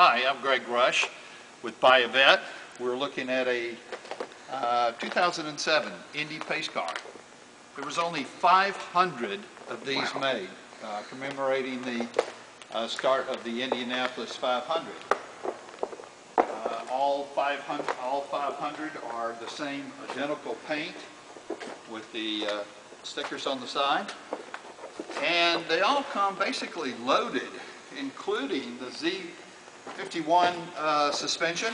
Hi, I'm Greg Rush with Buy a Vette. We're looking at a uh, 2007 Indy Pace Car. There was only 500 of these made, uh, commemorating the uh, start of the Indianapolis 500. Uh, All 500, all 500 are the same identical paint with the uh, stickers on the side. And they all come basically loaded, including the Z51 uh, suspension.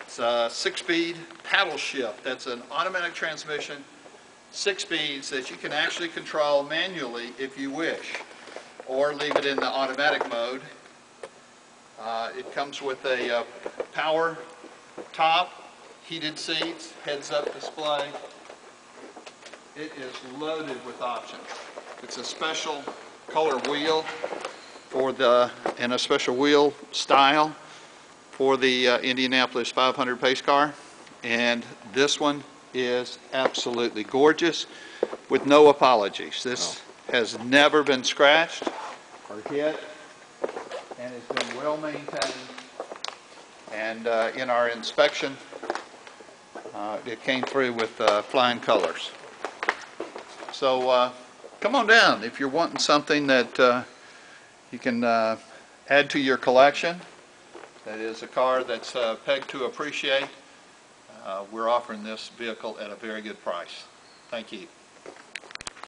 It's a six-speed paddle shift. That's an automatic transmission, six speeds that you can actually control manually if you wish, or leave it in the automatic mode. Uh, It comes with a uh, power top, heated seats, heads-up display. It is loaded with options. It's a special color wheel for the, and a special wheel style for the uh, Indianapolis 500 pace car. And this one is absolutely gorgeous with no apologies. This has never been scratched or hit and has been well maintained. And uh, in our inspection, uh, it came through with uh, flying colors. So uh, come on down if you're wanting something that uh, you can uh, add to your collection. That is a car that's uh, pegged to appreciate. Uh, We're offering this vehicle at a very good price. Thank you.